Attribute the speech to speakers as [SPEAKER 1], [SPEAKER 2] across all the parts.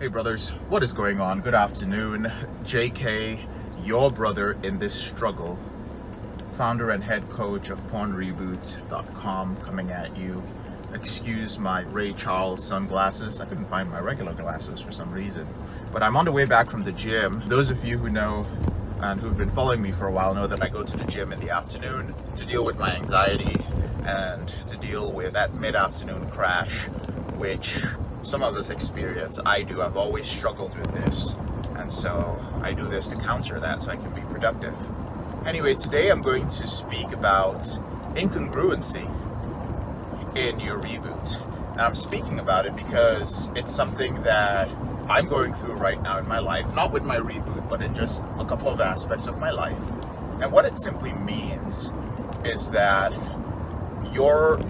[SPEAKER 1] Hey brothers, what is going on? Good afternoon. JK, your brother in this struggle, founder and head coach of pornreboots.com coming at you. Excuse my Ray Charles sunglasses. I couldn't find my regular glasses for some reason. But I'm on the way back from the gym. Those of you who know and who've been following me for a while know that I go to the gym in the afternoon to deal with my anxiety and to deal with that mid-afternoon crash, which some of us experience. I do. I've always struggled with this. And so I do this to counter that so I can be productive. Anyway, today I'm going to speak about incongruency in your reboot. And I'm speaking about it because it's something that I'm going through right now in my life, not with my reboot, but in just a couple of aspects of my life. And what it simply means is that your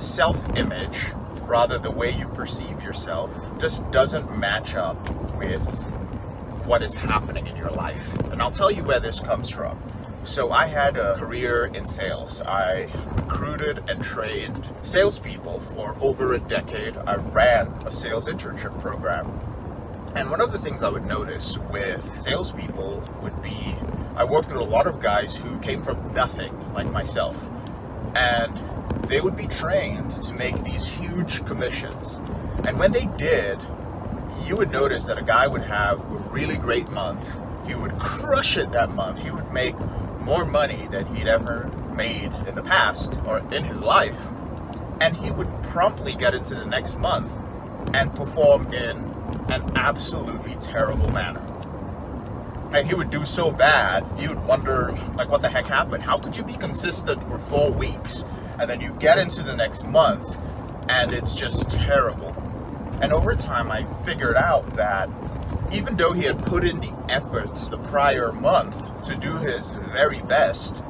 [SPEAKER 1] self image rather the way you perceive yourself just doesn't match up with what is happening in your life. And I'll tell you where this comes from. So I had a career in sales. I recruited and trained salespeople for over a decade. I ran a sales internship program. And one of the things I would notice with salespeople would be I worked with a lot of guys who came from nothing, like myself. And they would be trained to make these huge commissions. And when they did, you would notice that a guy would have a really great month. He would crush it that month. He would make more money than he'd ever made in the past or in his life. And he would promptly get into the next month and perform in an absolutely terrible manner. And he would do so bad, you would wonder, like, what the heck happened? How could you be consistent for four weeks and then you get into the next month and it's just terrible. And over time, I figured out that even though he had put in the effort the prior month to do his very best,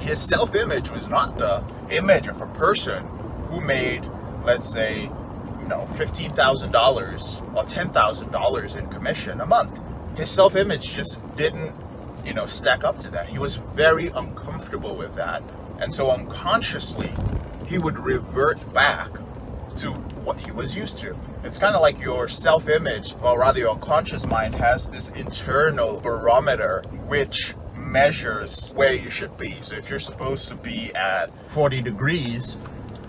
[SPEAKER 1] his self image was not the image of a person who made, let's say, you know, $15,000 or $10,000 in commission a month. His self image just didn't, you know, stack up to that. He was very uncomfortable with that. And so unconsciously, he would revert back to what he was used to. It's kind of like your self image, or rather, your unconscious mind has this internal barometer which measures where you should be. So if you're supposed to be at 40 degrees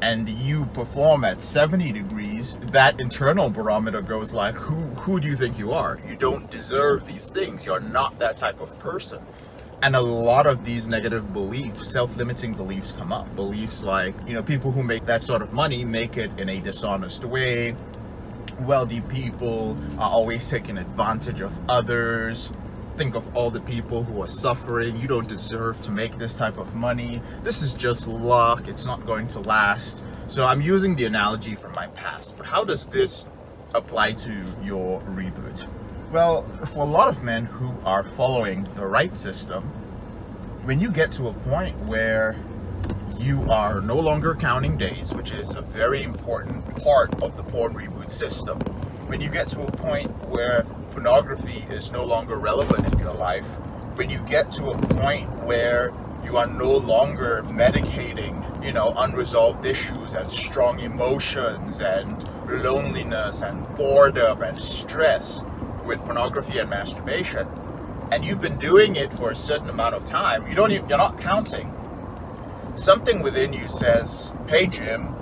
[SPEAKER 1] and you perform at 70 degrees, that internal barometer goes like, who, who do you think you are? You don't deserve these things. You're not that type of person and a lot of these negative beliefs self-limiting beliefs come up. Beliefs like you know people who make that sort of money make it in a dishonest way. Wealthy people are always taking advantage of others. Think of all the people who are suffering. You don't deserve to make this type of money. This is just luck. It's not going to last. So i'm using the analogy from my past. But how does this apply to your reboot well, for a lot of men who are following the right system, when you get to a point where you are no longer counting days, which is a very important part of the porn reboot system, when you get to a point where pornography is no longer relevant in your life, when you get to a point where you are no longer medicating, you know, unresolved issues and strong emotions and loneliness and boredom and stress, with pornography and masturbation, and you've been doing it for a certain amount of time, you don't even, you're not counting. Something within you says, "Hey Jim,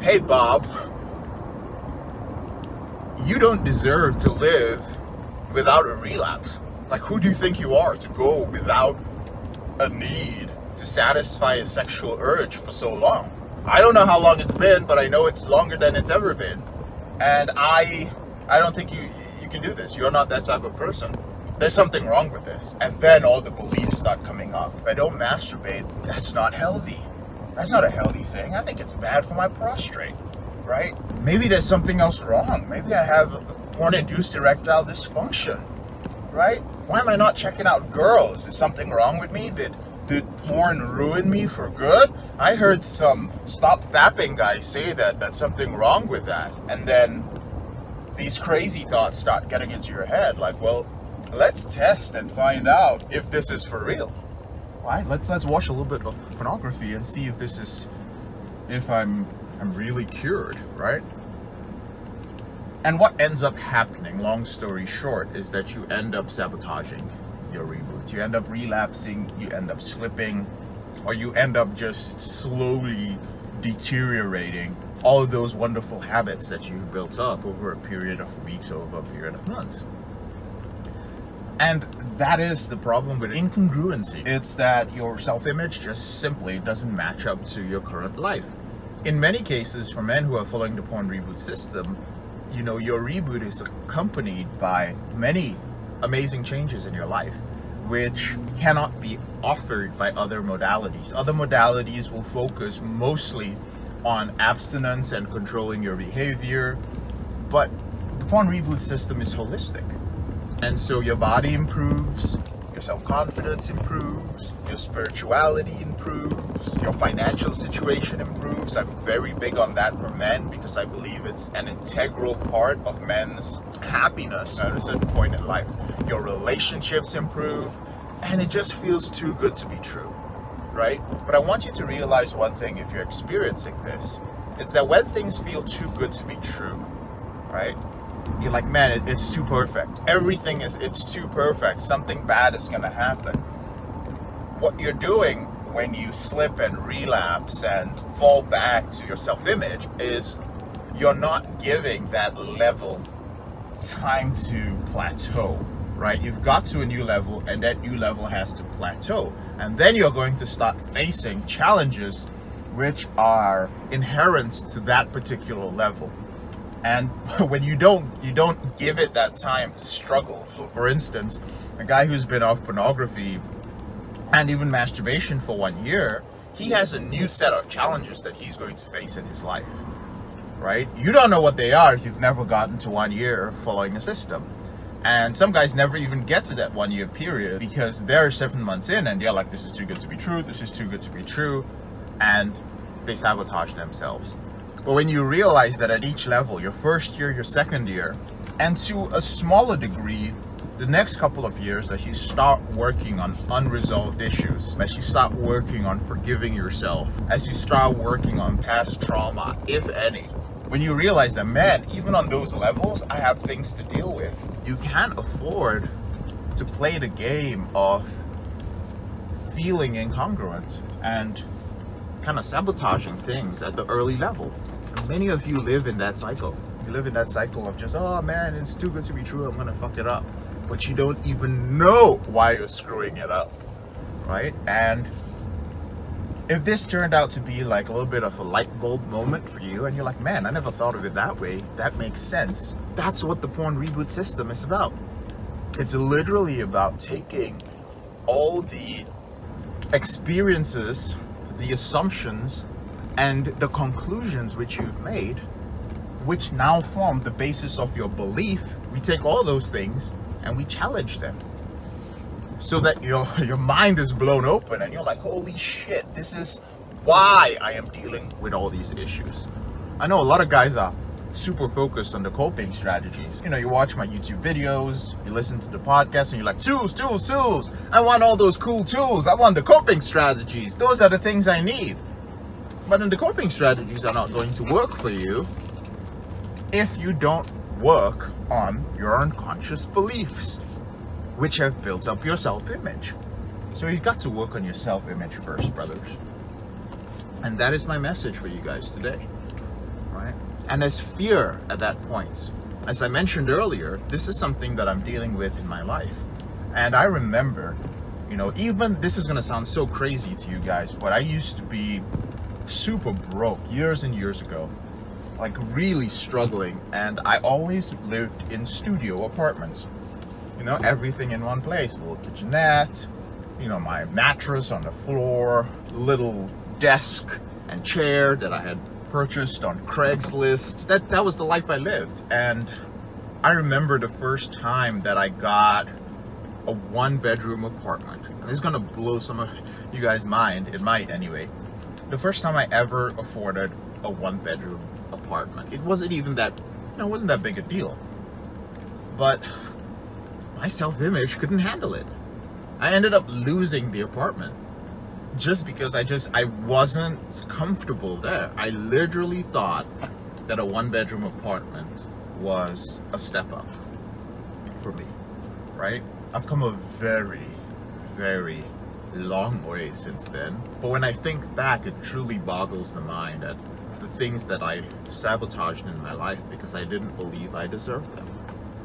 [SPEAKER 1] hey Bob, you don't deserve to live without a relapse. Like who do you think you are to go without a need to satisfy a sexual urge for so long?" I don't know how long it's been, but I know it's longer than it's ever been. And I I don't think you you can do this. You're not that type of person. There's something wrong with this. And then all the beliefs start coming up. If I don't masturbate, that's not healthy. That's not a healthy thing. I think it's bad for my prostate, right? Maybe there's something else wrong. Maybe I have porn-induced erectile dysfunction, right? Why am I not checking out girls? Is something wrong with me? Did did porn ruin me for good? I heard some stop fapping guys say that that's something wrong with that. And then these crazy thoughts start getting into your head like well let's test and find out if this is for real. Right? Let's let's watch a little bit of pornography and see if this is if i'm i'm really cured right? And what ends up happening, long story short, is that you end up sabotaging your reboot. You end up relapsing, you end up slipping, or you end up just slowly deteriorating all of those wonderful habits that you've built up over a period of weeks over a period of months. And that is the problem with incongruency. It's that your self-image just simply doesn't match up to your current life. In many cases, for men who are following the porn reboot system, you know, your reboot is accompanied by many amazing changes in your life, which cannot be offered by other modalities. Other modalities will focus mostly on abstinence and controlling your behavior, but the porn reboot system is holistic. And so your body improves, your self-confidence improves, your spirituality improves, your financial situation improves. I'm very big on that for men because I believe it's an integral part of men's happiness at a certain point in life. Your relationships improve, and it just feels too good to be true, right? But I want you to realize one thing if you're experiencing this, it's that when things feel too good to be true, right? you're like, man, it, it's too perfect. Everything is, it's too perfect. Something bad is going to happen. What you're doing when you slip and relapse and fall back to your self-image is you're not giving that level time to plateau, right? You've got to a new level and that new level has to plateau. And then you're going to start facing challenges which are inherent to that particular level and when you don't you don't give it that time to struggle so for instance a guy who's been off pornography and even masturbation for one year he has a new set of challenges that he's going to face in his life right you don't know what they are if you've never gotten to one year following the system and some guys never even get to that one year period because they're seven months in and they're like this is too good to be true. This is too good to be true. And they sabotage themselves. But when you realize that at each level, your first year, your second year, and to a smaller degree, the next couple of years as you start working on unresolved issues, as you start working on forgiving yourself, as you start working on past trauma, if any, when you realize that, man, even on those levels, I have things to deal with, you can't afford to play the game of feeling incongruent and kind of sabotaging things at the early level many of you live in that cycle. You live in that cycle of just, oh man, it's too good to be true, I'm gonna fuck it up. But you don't even know why you're screwing it up, right? And if this turned out to be like a little bit of a light bulb moment for you, and you're like, man, I never thought of it that way, that makes sense. That's what the porn reboot system is about. It's literally about taking all the experiences, the assumptions, and the conclusions which you've made, which now form the basis of your belief, we take all those things and we challenge them. So that your, your mind is blown open and you're like, holy shit, this is why I am dealing with all these issues. I know a lot of guys are super focused on the coping strategies. You know, you watch my YouTube videos, you listen to the podcast, and you're like, tools, tools, tools. I want all those cool tools. I want the coping strategies. Those are the things I need. But then the coping strategies are not going to work for you if you don't work on your unconscious beliefs, which have built up your self-image. So you've got to work on your self-image first, brothers. And that is my message for you guys today, right? And as fear at that point, as I mentioned earlier, this is something that I'm dealing with in my life. And I remember, you know, even this is to sound so crazy to you guys, but I used to be super broke years and years ago like really struggling and I always lived in studio apartments you know everything in one place. A little kitchenette you know my mattress on the floor little desk and chair that I had purchased on Craigslist. That that was the life I lived. And I remember the first time that I got a one bedroom apartment. And this is gonna blow some of you guys mind. It might anyway. The first time I ever afforded a one bedroom apartment. It wasn't even that, you know, it wasn't that big a deal. But my self-image couldn't handle it. I ended up losing the apartment just because I just, I wasn't comfortable there. I literally thought that a one bedroom apartment was a step up for me, right? I've come a very, very long way since then. But when I think back, it truly boggles the mind at the things that I sabotaged in my life because I didn't believe I deserved them.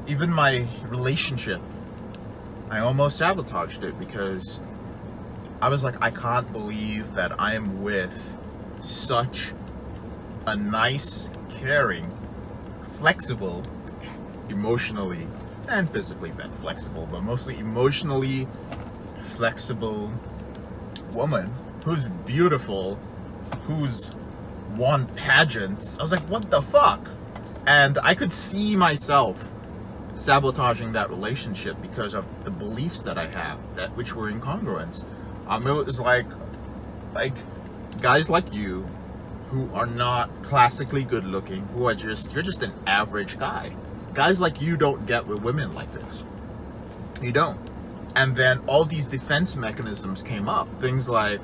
[SPEAKER 1] Even my relationship, I almost sabotaged it because I was like, I can't believe that I am with such a nice, caring, flexible, emotionally and physically then flexible, but mostly emotionally flexible woman who's beautiful, who's won pageants. I was like, what the fuck? And I could see myself sabotaging that relationship because of the beliefs that I have that which were incongruent. Um, it was like, like guys like you who are not classically good looking, who are just, you're just an average guy. Guys like you don't get with women like this. You don't. And then all these defense mechanisms came up. Things like,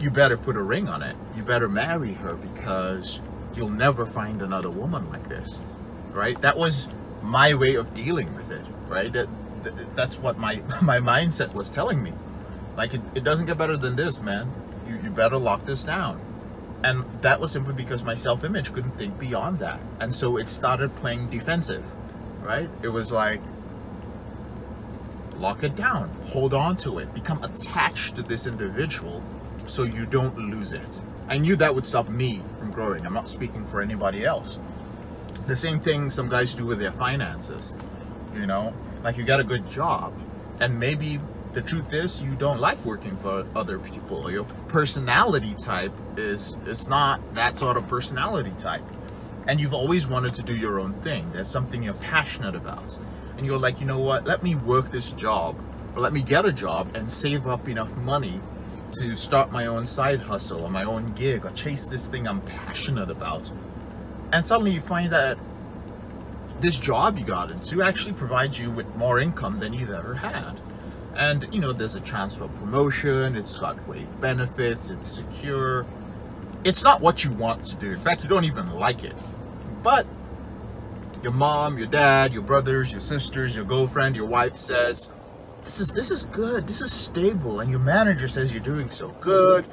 [SPEAKER 1] you better put a ring on it. You better marry her because you'll never find another woman like this. Right? That was my way of dealing with it. Right? That, that that's what my my mindset was telling me. Like it, it doesn't get better than this, man. You you better lock this down. And that was simply because my self-image couldn't think beyond that. And so it started playing defensive, right? It was like, lock it down, hold on to it, become attached to this individual so you don't lose it. I knew that would stop me from growing. I'm not speaking for anybody else. The same thing some guys do with their finances, you know? Like you got a good job and maybe the truth is you don't like working for other people. Your personality type is is not that sort of personality type. And you've always wanted to do your own thing. There's something you're passionate about. And you're like, you know what, let me work this job or let me get a job and save up enough money to start my own side hustle or my own gig or chase this thing I'm passionate about. And suddenly you find that this job you got into actually provides you with more income than you've ever had. And you know there's a chance for promotion it's got great benefits it's secure. It's not what you want to do. In fact you don't even like it. But your mom your dad your brothers your sisters your girlfriend your wife says this is this is good. This is stable. And your manager says you're doing so good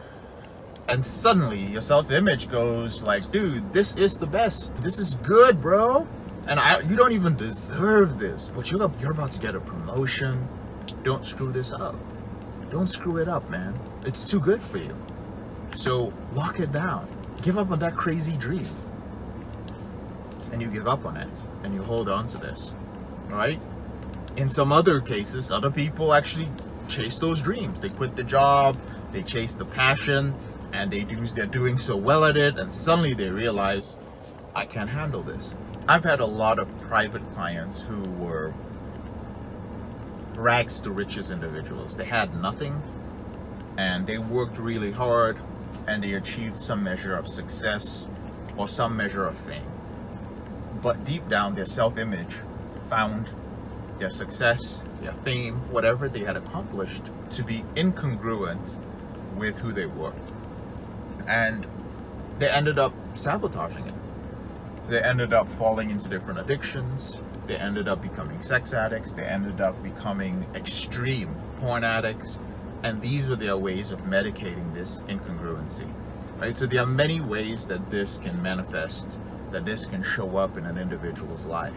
[SPEAKER 1] and suddenly your self-image goes like dude this is the best this is good bro and I, you don't even deserve this but you're, you're about to get a promotion don't screw this up. Don't screw it up, man. It's too good for you. So lock it down. Give up on that crazy dream. And you give up on it. And you hold on to this. Right? In some other cases, other people actually chase those dreams. They quit the job, they chase the passion, and they do they're doing so well at it, and suddenly they realize, I can't handle this. I've had a lot of private clients who were rags to riches individuals. They had nothing and they worked really hard and they achieved some measure of success or some measure of fame. But deep down, their self-image found their success, their fame, whatever they had accomplished to be incongruent with who they were. And they ended up sabotaging it. They ended up falling into different addictions, they ended up becoming sex addicts. They ended up becoming extreme porn addicts. And these were their ways of medicating this incongruency. Right? So there are many ways that this can manifest, that this can show up in an individual's life.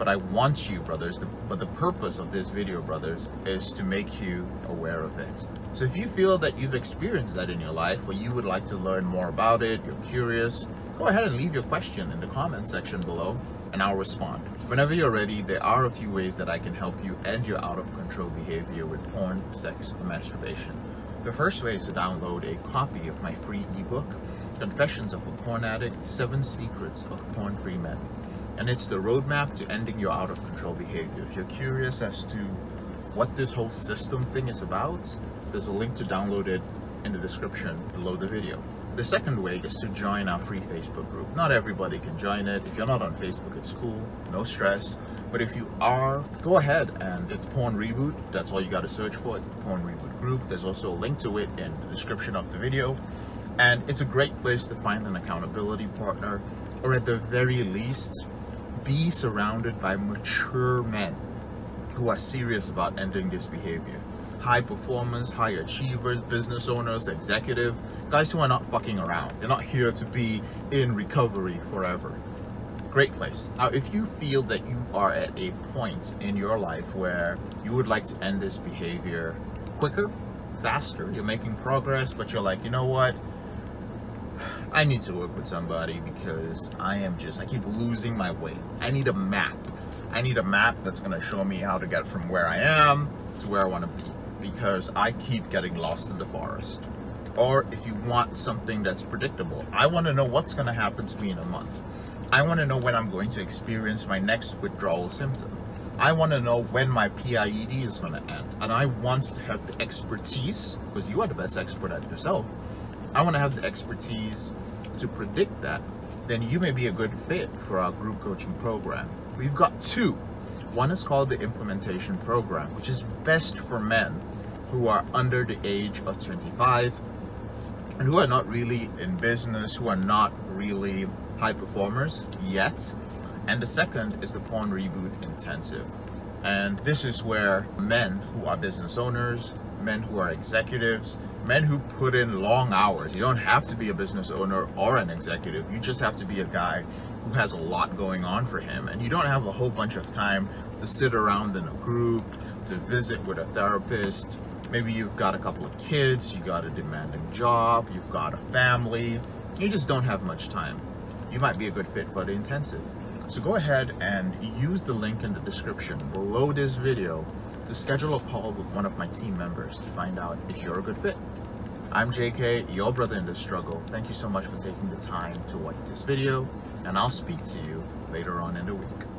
[SPEAKER 1] But I want you, brothers, to, but the purpose of this video, brothers, is to make you aware of it. So if you feel that you've experienced that in your life, or you would like to learn more about it, you're curious, go ahead and leave your question in the comment section below and I'll respond. Whenever you're ready, there are a few ways that I can help you end your out of control behavior with porn, sex, or masturbation. The first way is to download a copy of my free ebook, Confessions of a Porn Addict, Seven Secrets of Porn-Free Men. And it's the roadmap to ending your out of control behavior. If you're curious as to what this whole system thing is about, there's a link to download it in the description below the video. The second way is to join our free Facebook group. Not everybody can join it. If you're not on Facebook, it's cool, no stress. But if you are, go ahead and it's Porn Reboot. That's all you got to search for. It's Porn Reboot group. There's also a link to it in the description of the video. And it's a great place to find an accountability partner, or at the very least, be surrounded by mature men who are serious about ending this behavior. High performers, high achievers, business owners, executive, guys who are not fucking around. They're not here to be in recovery forever. Great place. Now, if you feel that you are at a point in your life where you would like to end this behavior quicker, faster, you're making progress, but you're like, you know what? I need to work with somebody because I am just, I keep losing my way. I need a map. I need a map that's going to show me how to get from where I am to where I want to be because I keep getting lost in the forest. Or if you want something that's predictable, I want to know what's going to happen to me in a month. I want to know when I'm going to experience my next withdrawal symptom. I want to know when my PIED is going to end. And I want to have the expertise, because you are the best expert at yourself. I want to have the expertise to predict that. Then you may be a good fit for our group coaching program. We've got two. One is called the implementation program, which is best for men who are under the age of 25 and who are not really in business, who are not really high performers yet, and the second is the Porn Reboot Intensive. And this is where men who are business owners, men who are executives, men who put in long hours. You don't have to be a business owner or an executive. You just have to be a guy who has a lot going on for him. And you don't have a whole bunch of time to sit around in a group, to visit with a therapist. Maybe you've got a couple of kids, you got a demanding job, you've got a family. You just don't have much time. You might be a good fit for the intensive. So go ahead and use the link in the description below this video to schedule a call with one of my team members to find out if you're a good fit. I'm JK, your brother in this struggle. Thank you so much for taking the time to watch this video, and I'll speak to you later on in the week.